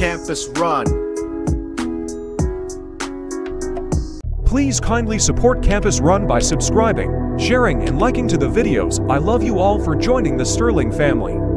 Campus Run. Please kindly support Campus Run by subscribing, sharing, and liking to the videos. I love you all for joining the Sterling family.